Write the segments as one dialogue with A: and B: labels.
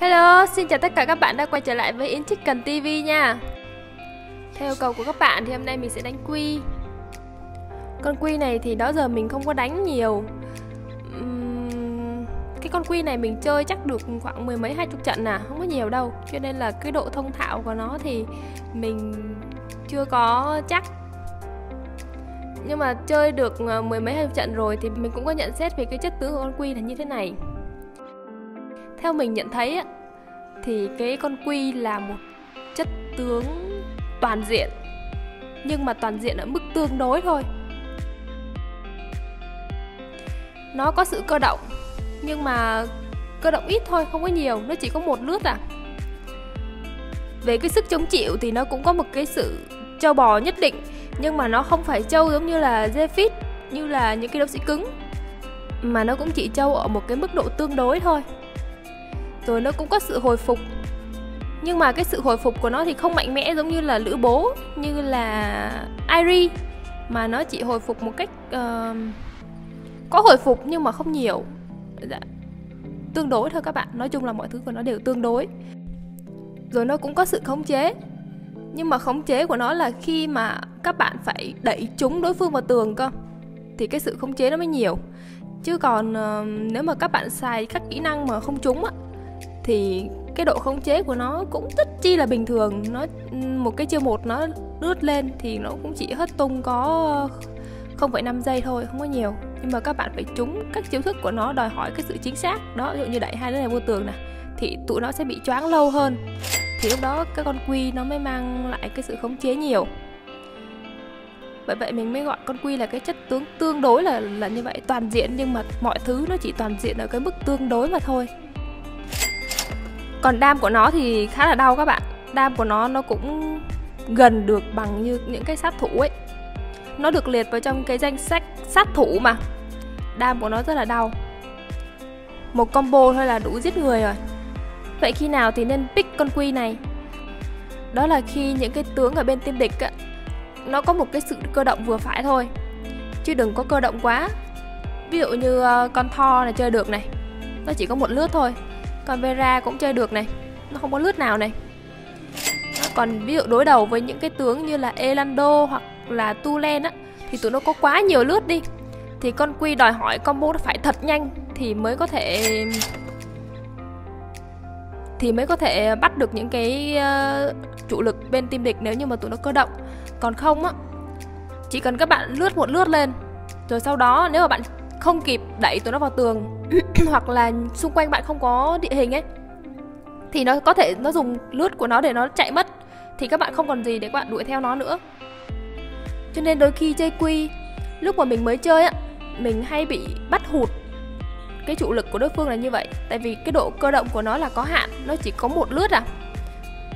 A: Hello, xin chào tất cả các bạn đã quay trở lại với Yến Chicken TV nha. Theo yêu cầu của các bạn thì hôm nay mình sẽ đánh quy. Con quy này thì đó giờ mình không có đánh nhiều. Cái con quy này mình chơi chắc được khoảng mười mấy hai chục trận à, không có nhiều đâu. Cho nên là cái độ thông thạo của nó thì mình chưa có chắc nhưng mà chơi được ờ, mười mấy hai trận rồi thì mình cũng có nhận xét về cái chất tướng của con quy là như thế này. Theo mình nhận thấy á, thì cái con quy là một chất tướng toàn diện nhưng mà toàn diện ở mức tương đối thôi. Nó có sự cơ động nhưng mà cơ động ít thôi không có nhiều nó chỉ có một lướt à. Về cái sức chống chịu thì nó cũng có một cái sự trâu bò nhất định nhưng mà nó không phải trâu giống như là Zephyr như là những cái đấu sĩ cứng. Mà nó cũng chỉ trâu ở một cái mức độ tương đối thôi. Rồi nó cũng có sự hồi phục. Nhưng mà cái sự hồi phục của nó thì không mạnh mẽ giống như là lữ bố như là Irie. Mà nó chỉ hồi phục một cách uh, có hồi phục nhưng mà không nhiều. Dạ. tương đối thôi các bạn. Nói chung là mọi thứ của nó đều tương đối. Rồi nó cũng có sự khống chế. Nhưng mà khống chế của nó là khi mà các bạn phải đẩy chúng đối phương vào tường cơ thì cái sự khống chế nó mới nhiều. Chứ còn uh, nếu mà các bạn xài các kỹ năng mà không trúng á thì cái độ khống chế của nó cũng rất chi là bình thường. Nó một cái chiêu một nó lướt lên thì nó cũng chỉ hất tung có 0,5 giây thôi không có nhiều. Nhưng mà các bạn phải trúng các chiêu thức của nó đòi hỏi cái sự chính xác. Đó ví dụ như đẩy hai đứa này vô tường nè thì tụi nó sẽ bị choáng lâu hơn. Thì lúc đó các con quy nó mới mang lại cái sự khống chế nhiều bởi vậy mình mới gọi con quy là cái chất tướng, tương đối là là như vậy, toàn diện, nhưng mà mọi thứ nó chỉ toàn diện ở cái mức tương đối mà thôi. Còn đam của nó thì khá là đau các bạn. Đam của nó nó cũng gần được bằng như những cái sát thủ ấy. Nó được liệt vào trong cái danh sách sát thủ mà. Đam của nó rất là đau. Một combo thôi là đủ giết người rồi. Vậy khi nào thì nên pick con quy này? Đó là khi những cái tướng ở bên team địch á nó có một cái sự cơ động vừa phải thôi. Chứ đừng có cơ động quá. Ví dụ như uh, con Thor này chơi được này nó chỉ có một lướt thôi. Còn Vera cũng chơi được này nó không có lướt nào này. Còn ví dụ đối đầu với những cái tướng như là Elando hoặc là Tulen á thì tụi nó có quá nhiều lướt đi. Thì con quy đòi hỏi combo nó phải thật nhanh thì mới có thể thì mới có thể bắt được những cái ờ, uh, trụ lực bên team địch nếu như mà tụi nó cơ động còn không á, chỉ cần các bạn lướt một lướt lên, rồi sau đó nếu mà bạn không kịp đẩy tụi nó vào tường hoặc là xung quanh bạn không có địa hình ấy, thì nó có thể, nó dùng lướt của nó để nó chạy mất, thì các bạn không còn gì để các bạn đuổi theo nó nữa. Cho nên đôi khi chơi quy, lúc mà mình mới chơi á, mình hay bị bắt hụt cái trụ lực của đối phương là như vậy. Tại vì cái độ cơ động của nó là có hạn, nó chỉ có một lướt à.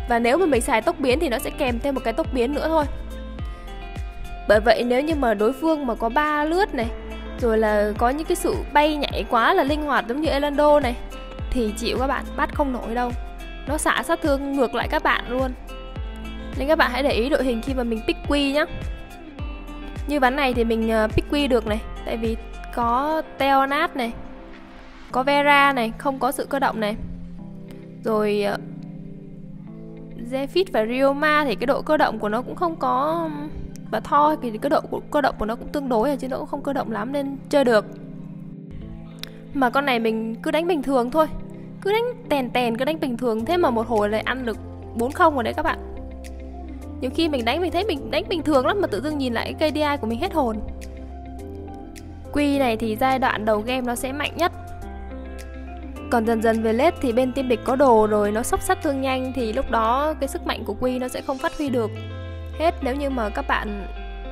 A: Và nếu mà mình xài tốc biến thì nó sẽ kèm thêm một cái tốc biến nữa thôi bởi vậy nếu như mà đối phương mà có ba lướt này, rồi là có những cái sự bay nhảy quá là linh hoạt giống như Elando này, thì chịu các bạn bắt không nổi đâu. Nó xả sát thương ngược lại các bạn luôn. Nên các bạn hãy để ý đội hình khi mà mình pick quy nhá. Như ván này thì mình ờ, pick quy được này, tại vì có Teonat này, có Vera này, không có sự cơ động này. Rồi ờ, Zephyr và Ryoma thì cái độ cơ động của nó cũng không có và Thor thì cái độ của, cơ động của nó cũng tương đối à, chứ nó cũng không cơ động lắm nên chơi được. Mà con này mình cứ đánh bình thường thôi. Cứ đánh tèn tèn cứ đánh bình thường. Thế mà một hồi lại ăn được 4 không rồi đấy các bạn. Nhiều khi mình đánh mình thấy mình đánh bình thường lắm mà tự dưng nhìn lại cái KDI của mình hết hồn. Quy này thì giai đoạn đầu game nó sẽ mạnh nhất. Còn dần dần về lết thì bên team địch có đồ rồi nó sốc sát thương nhanh thì lúc đó cái sức mạnh của Quy nó sẽ không phát huy được hết nếu như mà các bạn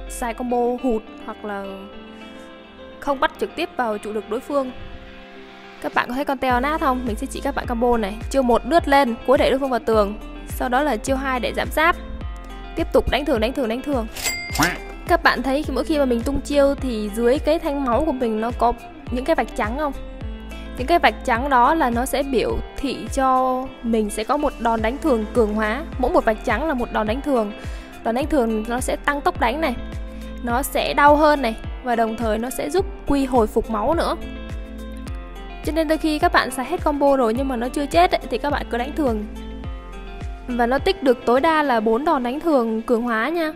A: xài combo hụt hoặc là không bắt trực tiếp vào trụ lực đối phương. Các bạn có thấy con teo nát không? Mình sẽ chỉ các bạn combo này. Chiêu một lướt lên, cuối đẩy đối phương vào tường. Sau đó là chiêu hai để giảm giáp. Tiếp tục đánh thường đánh thường đánh thường các bạn thấy mỗi khi mà mình tung chiêu thì dưới cái thanh máu của mình nó có những cái vạch trắng không? Những cái vạch trắng đó là nó sẽ biểu thị cho mình sẽ có một đòn đánh thường cường hóa. Mỗi một vạch trắng là một đòn đánh thường đòn đánh thường nó sẽ tăng tốc đánh này nó sẽ đau hơn này và đồng thời nó sẽ giúp quy hồi phục máu nữa. Cho nên đôi khi các bạn xài hết combo rồi nhưng mà nó chưa chết ấy, thì các bạn cứ đánh thường. Và nó tích được tối đa là 4 đòn đánh thường cường hóa nha.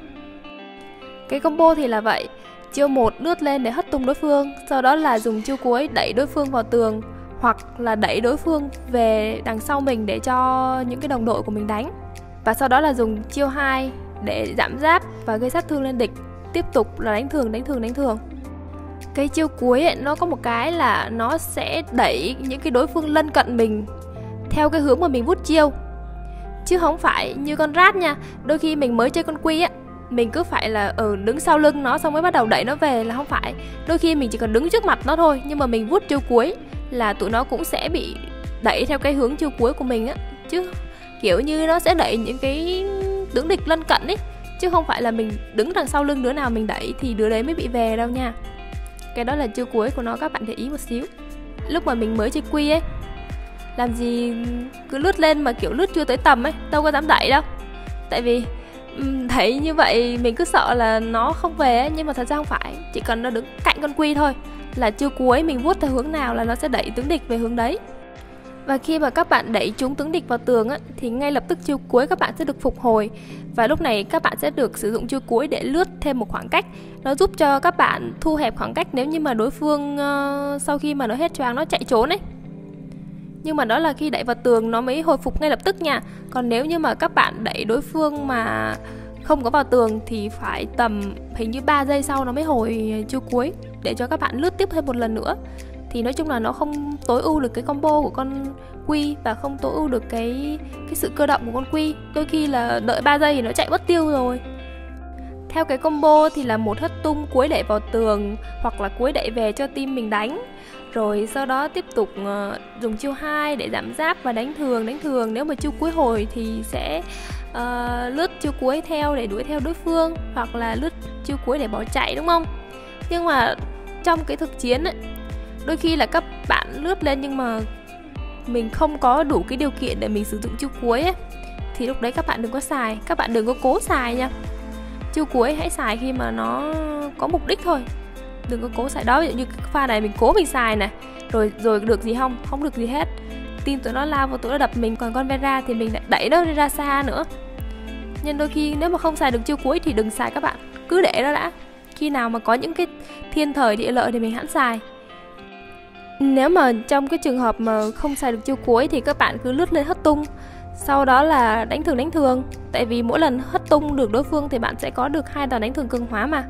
A: Cái combo thì là vậy chiêu một lướt lên để hất tung đối phương sau đó là dùng chiêu cuối đẩy đối phương vào tường hoặc là đẩy đối phương về đằng sau mình để cho những cái đồng đội của mình đánh. Và sau đó là dùng chiêu 2 để giảm giáp và gây sát thương lên địch. Tiếp tục là đánh thường đánh thường đánh thường. Cái chiêu cuối ấy, nó có một cái là nó sẽ đẩy những cái đối phương lân cận mình theo cái hướng mà mình vút chiêu. Chứ không phải như con rát nha đôi khi mình mới chơi con quy á mình cứ phải là ở ừ, đứng sau lưng nó xong mới bắt đầu đẩy nó về là không phải. Đôi khi mình chỉ cần đứng trước mặt nó thôi nhưng mà mình vút chiêu cuối là tụi nó cũng sẽ bị đẩy theo cái hướng chiêu cuối của mình á. Chứ kiểu như nó sẽ đẩy những cái đứng địch lân cận ấy chứ không phải là mình đứng đằng sau lưng đứa nào mình đẩy thì đứa đấy mới bị về đâu nha. Cái đó là chưa cuối của nó các bạn để ý một xíu. Lúc mà mình mới chơi quy ấy làm gì cứ lướt lên mà kiểu lướt chưa tới tầm ấy đâu có dám đẩy đâu. Tại vì thấy như vậy mình cứ sợ là nó không về ấy, nhưng mà thật ra không phải chỉ cần nó đứng cạnh con quy thôi là chưa cuối mình vuốt theo hướng nào là nó sẽ đẩy tướng địch về hướng đấy và khi mà các bạn đẩy chúng tướng địch vào tường á, thì ngay lập tức chiêu cuối các bạn sẽ được phục hồi. Và lúc này các bạn sẽ được sử dụng chiêu cuối để lướt thêm một khoảng cách. Nó giúp cho các bạn thu hẹp khoảng cách nếu như mà đối phương uh, sau khi mà nó hết choáng nó chạy trốn ấy. Nhưng mà đó là khi đẩy vào tường nó mới hồi phục ngay lập tức nha. Còn nếu như mà các bạn đẩy đối phương mà không có vào tường thì phải tầm hình như 3 giây sau nó mới hồi chiêu cuối để cho các bạn lướt tiếp thêm một lần nữa thì nói chung là nó không tối ưu được cái combo của con quy và không tối ưu được cái cái sự cơ động của con quy đôi khi là đợi 3 giây thì nó chạy mất tiêu rồi. Theo cái combo thì là một hất tung cuối đẩy vào tường hoặc là cuối đẩy về cho team mình đánh. Rồi sau đó tiếp tục ờ, dùng chiêu 2 để giảm giáp và đánh thường đánh thường. Nếu mà chiêu cuối hồi thì sẽ uh, lướt chiêu cuối theo để đuổi theo đối phương hoặc là lướt chiêu cuối để bỏ chạy đúng không? Nhưng mà trong cái thực chiến ấy, đôi khi là các bạn lướt lên nhưng mà mình không có đủ cái điều kiện để mình sử dụng chiêu cuối ấy. Thì lúc đấy các bạn đừng có xài, các bạn đừng có cố xài nha. Chiêu cuối hãy xài khi mà nó có mục đích thôi. Đừng có cố xài đó, ví dụ như cái pha này mình cố mình xài này rồi rồi được gì không? Không được gì hết. Tim tụi nó lao vào tụi nó đập mình, còn con Vera thì mình lại đẩy nó ra xa nữa. Nhưng đôi khi nếu mà không xài được chiêu cuối thì đừng xài các bạn. Cứ để đó đã. Khi nào mà có những cái thiên thời địa lợi thì mình hãng xài nếu mà trong cái trường hợp mà không xài được chiêu cuối thì các bạn cứ lướt lên hất tung. Sau đó là đánh thường đánh thường tại vì mỗi lần hất tung được đối phương thì bạn sẽ có được hai đòn đánh thường cường hóa mà.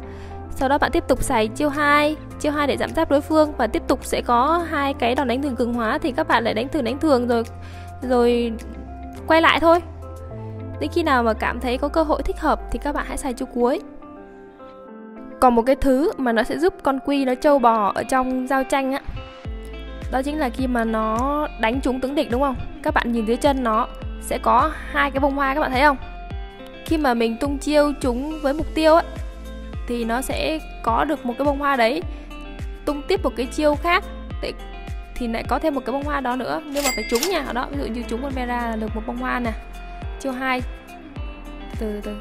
A: Sau đó bạn tiếp tục xài chiêu 2 chiêu 2 để giảm giáp đối phương và tiếp tục sẽ có hai cái đòn đánh thường cường hóa thì các bạn lại đánh thường đánh thường rồi rồi quay lại thôi. Đến khi nào mà cảm thấy có cơ hội thích hợp thì các bạn hãy xài chiêu cuối. Còn một cái thứ mà nó sẽ giúp con quy nó trâu bò ở trong giao tranh á đó chính là khi mà nó đánh trúng tướng địch, đúng không? Các bạn nhìn dưới chân nó sẽ có hai cái bông hoa, các bạn thấy không? Khi mà mình tung chiêu trúng với mục tiêu ấy thì nó sẽ có được một cái bông hoa đấy. Tung tiếp một cái chiêu khác để thì lại có thêm một cái bông hoa đó nữa. Nhưng mà phải trúng nha. Đó, ví dụ như trúng con Vera là được một bông hoa nè. Chiêu hai. Từ từ.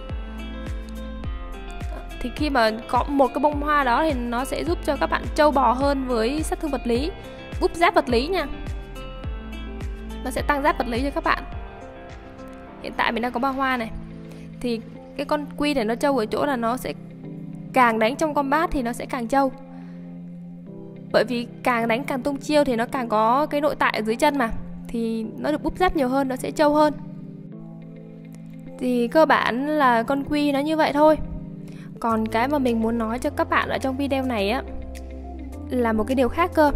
A: Thì khi mà có một cái bông hoa đó thì nó sẽ giúp cho các bạn trâu bò hơn với sát thương vật lý úp giáp vật lý nha. Nó sẽ tăng giáp vật lý cho các bạn. Hiện tại mình đang có ba hoa này. Thì cái con quy này nó trâu ở chỗ là nó sẽ càng đánh trong combat thì nó sẽ càng trâu. Bởi vì càng đánh càng tung chiêu thì nó càng có cái nội tại ở dưới chân mà. Thì nó được búp giáp nhiều hơn, nó sẽ trâu hơn. Thì cơ bản là con quy nó như vậy thôi. Còn cái mà mình muốn nói cho các bạn ở trong video này á, là một cái điều khác cơ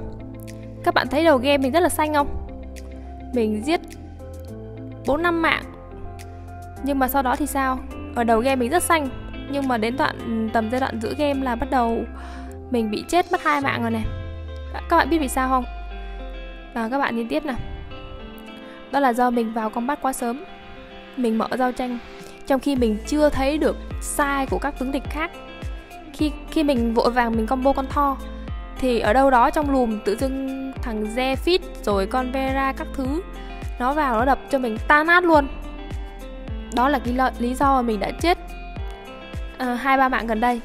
A: các bạn thấy đầu game mình rất là xanh không? Mình giết bốn năm mạng. Nhưng mà sau đó thì sao? Ở đầu game mình rất xanh nhưng mà đến đoạn tầm giai đoạn giữa game là bắt đầu mình bị chết mất hai mạng rồi này. Các bạn biết vì sao không? À, các bạn nhìn tiếp nào. Đó là do mình vào combat quá sớm. Mình mở giao tranh trong khi mình chưa thấy được sai của các tướng địch khác. Khi khi mình vội vàng mình combo con Thor thì ở đâu đó trong lùm tự dưng thằng Zephyr rồi con Vera các thứ nó vào nó đập cho mình tan nát luôn. Đó là cái lợi, lý do mà mình đã chết ờ, hai uh, ba mạng gần đây.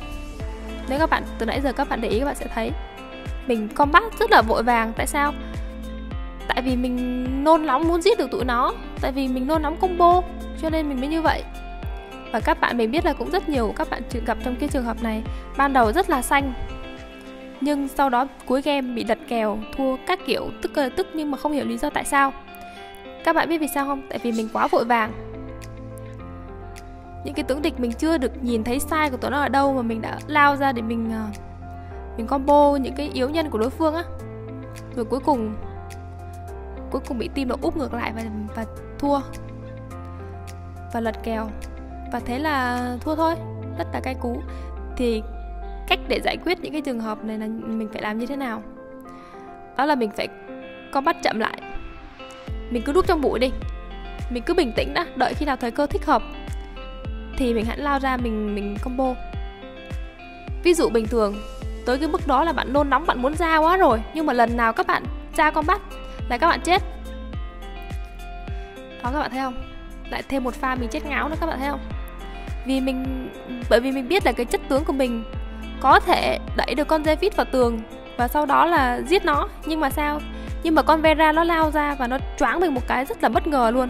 A: Nếu các bạn từ nãy giờ các bạn để ý các bạn sẽ thấy mình combat rất là vội vàng. Tại sao? Tại vì mình nôn nóng muốn giết được tụi nó tại vì mình nôn nóng combo cho nên mình mới như vậy. Và các bạn mình biết là cũng rất nhiều các bạn gặp trong cái trường hợp này ban đầu rất là xanh nhưng sau đó cuối game bị lật kèo, thua các kiểu tức là tức nhưng mà không hiểu lý do tại sao. Các bạn biết vì sao không? Tại vì mình quá vội vàng. Những cái tướng địch mình chưa được nhìn thấy sai của tụi nó ở đâu mà mình đã lao ra để mình ờ, mình combo những cái yếu nhân của đối phương á. Rồi cuối cùng cuối cùng bị team nó úp ngược lại và và thua. Và lật kèo. Và thế là thua thôi rất là cay cú. Thì cách để giải quyết những cái trường hợp này là mình phải làm như thế nào. Đó là mình phải con bắt chậm lại. Mình cứ đút trong bụi đi. Mình cứ bình tĩnh đã, đợi khi nào thời cơ thích hợp thì mình hãy lao ra mình mình combo. Ví dụ bình thường, tới cái mức đó là bạn nôn nóng, bạn muốn ra quá rồi, nhưng mà lần nào các bạn ra con bắt là các bạn chết. Đó, các bạn thấy không? Lại thêm một pha mình chết ngáo nữa, các bạn thấy không? Vì mình, bởi vì mình biết là cái chất tướng của mình có thể đẩy được con David vào tường và sau đó là giết nó. Nhưng mà sao? Nhưng mà con Vera nó lao ra và nó choáng mình một cái rất là bất ngờ luôn.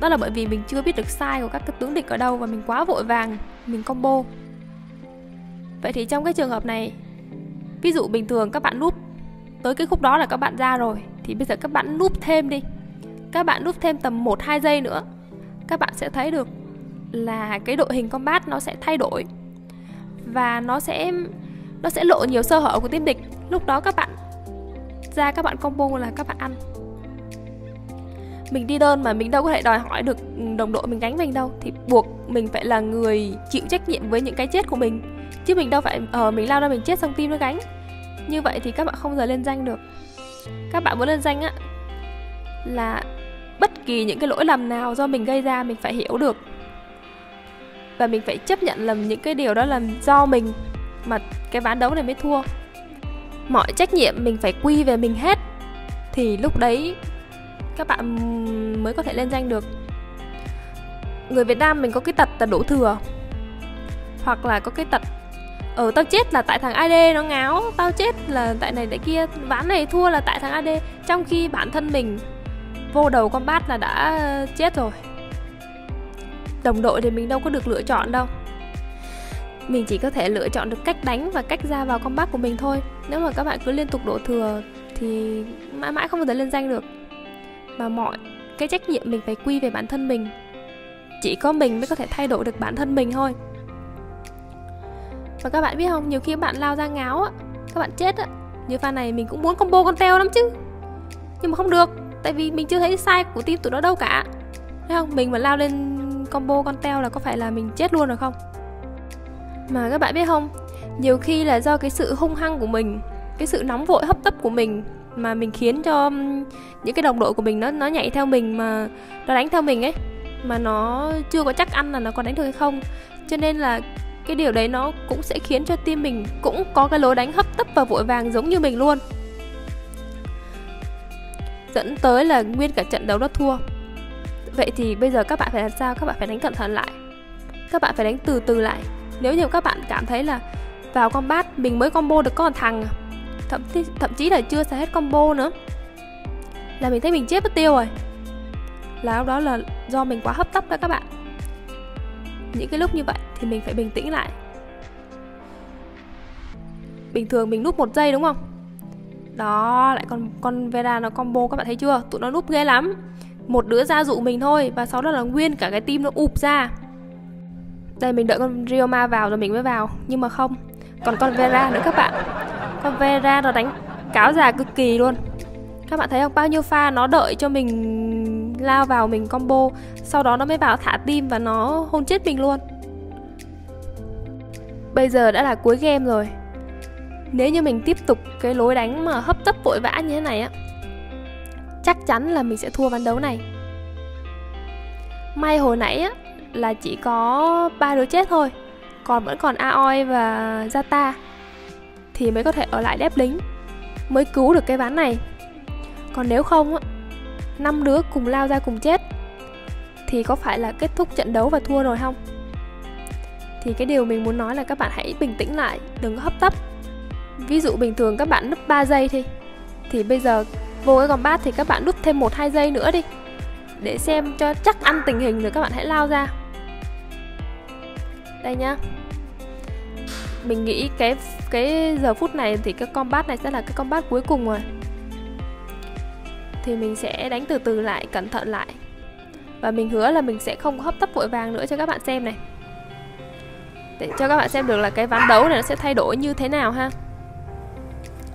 A: Đó là bởi vì mình chưa biết được sai của các cái tướng địch ở đâu và mình quá vội vàng, mình combo. Vậy thì trong cái trường hợp này, ví dụ bình thường các bạn núp, tới cái khúc đó là các bạn ra rồi, thì bây giờ các bạn núp thêm đi. Các bạn núp thêm tầm 1 2 giây nữa, các bạn sẽ thấy được là cái đội hình combat nó sẽ thay đổi và nó sẽ nó sẽ lộ nhiều sơ hở của team địch. Lúc đó các bạn ra các bạn combo là các bạn ăn. Mình đi đơn mà mình đâu có thể đòi hỏi được ừ, đồng đội mình đánh mình đâu. Thì buộc mình phải là người chịu trách nhiệm với những cái chết của mình. Chứ mình đâu phải ờ uh, mình lao ra mình chết xong team nó gánh. Như vậy thì các bạn không giờ lên danh được. Các bạn muốn lên danh á là bất kỳ những cái lỗi lầm nào do mình gây ra mình phải hiểu được và mình phải chấp nhận làm những cái điều đó là do mình mà cái ván đấu này mới thua. Mọi trách nhiệm mình phải quy về mình hết thì lúc đấy các bạn mới có thể lên danh được. Người Việt Nam mình có cái tật là đổ thừa hoặc là có cái tật ở ờ, tao chết là tại thằng AD nó ngáo tao chết là tại này tại kia ván này thua là tại thằng AD trong khi bản thân mình vô đầu combat là đã ờ, chết rồi đồng đội thì mình đâu có được lựa chọn đâu. Mình chỉ có thể lựa chọn được cách đánh và cách ra vào combat của mình thôi. Nếu mà các bạn cứ liên tục đổ thừa thì mãi mãi không bao giờ lên danh được. Mà mọi cái trách nhiệm mình phải quy về bản thân mình. Chỉ có mình mới có thể thay đổi được bản thân mình thôi. Và các bạn biết không, nhiều khi các bạn lao ra ngáo á, các bạn chết á, như pha này mình cũng muốn combo con teo lắm chứ. Nhưng mà không được, tại vì mình chưa thấy sai của team tụi nó đâu cả. Thấy không? Mình mà lao lên combo con teo là có phải là mình chết luôn rồi không? Mà các bạn biết không, nhiều khi là do cái sự hung hăng của mình, cái sự nóng vội hấp tấp của mình mà mình khiến cho những cái đồng đội của mình nó nó nhảy theo mình mà nó đánh theo mình ấy, mà nó chưa có chắc ăn là nó còn đánh được hay không. Cho nên là cái điều đấy nó cũng sẽ khiến cho team mình cũng có cái lối đánh hấp tấp và vội vàng giống như mình luôn. Dẫn tới là nguyên cả trận đấu đó thua vậy thì bây giờ các bạn phải làm sao? Các bạn phải đánh cẩn thận lại. Các bạn phải đánh từ từ lại. Nếu như các bạn cảm thấy là vào combat, mình mới combo được con thằng, thậm thậm thậm chí là chưa xài hết combo nữa, là mình thấy mình chết mất tiêu rồi. Là lúc đó là do mình quá hấp tấp đó các bạn. Những cái lúc như vậy thì mình phải bình tĩnh lại. Bình thường mình núp một giây đúng không? Đó, lại còn con Vera nó combo các bạn thấy chưa? Tụi nó núp ghê lắm một đứa ra dụ mình thôi và sau đó là nguyên cả cái tim nó ụp ra. Đây, mình đợi con Rioma vào rồi mình mới vào, nhưng mà không. Còn con Vera nữa các bạn. Con Vera nó đánh cáo già cực kỳ luôn. Các bạn thấy không? Bao nhiêu pha nó đợi cho mình lao vào mình combo, sau đó nó mới vào thả tim và nó hôn chết mình luôn. Bây giờ đã là cuối game rồi. Nếu như mình tiếp tục cái lối đánh mà hấp tấp vội vã như thế này á chắc chắn là mình sẽ thua ván đấu này. May hồi nãy á, là chỉ có ba đứa chết thôi, còn vẫn còn Aoi và Zata thì mới có thể ở lại đép lính, mới cứu được cái ván này. Còn nếu không á, năm đứa cùng lao ra cùng chết thì có phải là kết thúc trận đấu và thua rồi không? Thì cái điều mình muốn nói là các bạn hãy bình tĩnh lại, đừng có hấp tấp. Ví dụ bình thường các bạn nấp 3 giây thì thì bây giờ vô cái combat thì các bạn nút thêm một hai giây nữa đi. Để xem cho chắc ăn tình hình rồi các bạn hãy lao ra. Đây nhá. Mình nghĩ cái cái giờ phút này thì cái combat này sẽ là cái combat cuối cùng rồi. Thì mình sẽ đánh từ từ lại, cẩn thận lại. Và mình hứa là mình sẽ không hấp tấp vội vàng nữa cho các bạn xem này. Để cho các bạn xem được là cái ván đấu này nó sẽ thay đổi như thế nào ha.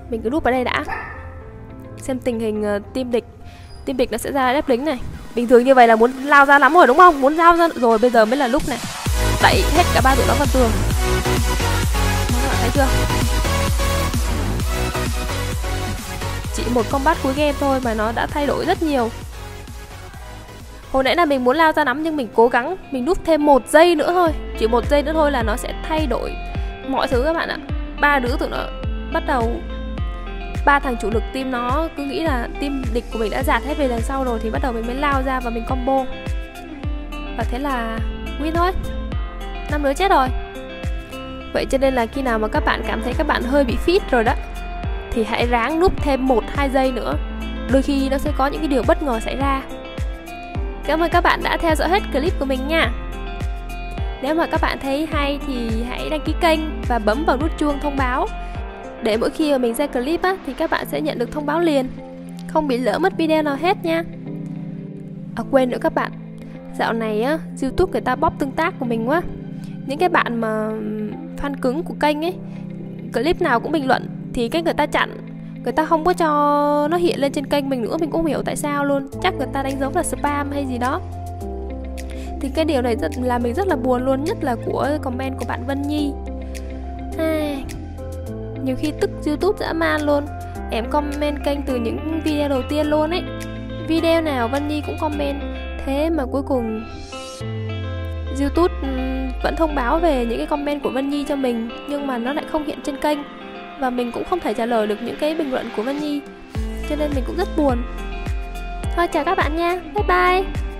A: Mình cứ núp ở đây đã xem tình hình uh, team địch. Team địch nó sẽ ra đép lính này. Bình thường như vậy là muốn lao ra lắm rồi đúng không? Muốn lao ra rồi bây giờ mới là lúc này. Đẩy hết cả ba tụi nó vào tường. Các bạn thấy chưa? Chỉ một combat cuối game thôi mà nó đã thay đổi rất nhiều. Hồi nãy là mình muốn lao ra nắm nhưng mình cố gắng mình núp thêm một giây nữa thôi. Chỉ một giây nữa thôi là nó sẽ thay đổi mọi thứ các bạn ạ. Ba đứa tụi nó bắt đầu ba thằng chủ lực team nó cứ nghĩ là team địch của mình đã giạt hết về lần sau rồi thì bắt đầu mình mới lao ra và mình combo. Và thế là win thôi. Năm đứa chết rồi. Vậy cho nên là khi nào mà các bạn cảm thấy các bạn hơi bị fit rồi đó, thì hãy ráng núp thêm một, hai giây nữa. Đôi khi nó sẽ có những cái điều bất ngờ xảy ra. Cảm ơn các bạn đã theo dõi hết clip của mình nha. Nếu mà các bạn thấy hay thì hãy đăng ký kênh và bấm vào nút chuông thông báo để mỗi khi mà mình ra clip á, thì các bạn sẽ nhận được thông báo liền. Không bị lỡ mất video nào hết nha. À quên nữa các bạn. Dạo này á youtube người ta bóp tương tác của mình quá. Những cái bạn mà fan cứng của kênh ấy clip nào cũng bình luận thì cái người ta chặn. Người ta không có cho nó hiện lên trên kênh mình nữa mình cũng hiểu tại sao luôn. Chắc người ta đánh dấu là spam hay gì đó. Thì cái điều này rất là mình rất là buồn luôn nhất là của comment của bạn Vân Nhi. À, nhiều khi tức YouTube dã man luôn. Em comment kênh từ những video đầu tiên luôn ấy. Video nào Vân Nhi cũng comment. Thế mà cuối cùng, YouTube ừ, vẫn thông báo về những cái comment của Vân Nhi cho mình, nhưng mà nó lại không hiện trên kênh. Và mình cũng không thể trả lời được những cái bình luận của Vân Nhi. Cho nên mình cũng rất buồn. Thôi, chào các bạn nha. Bye bye.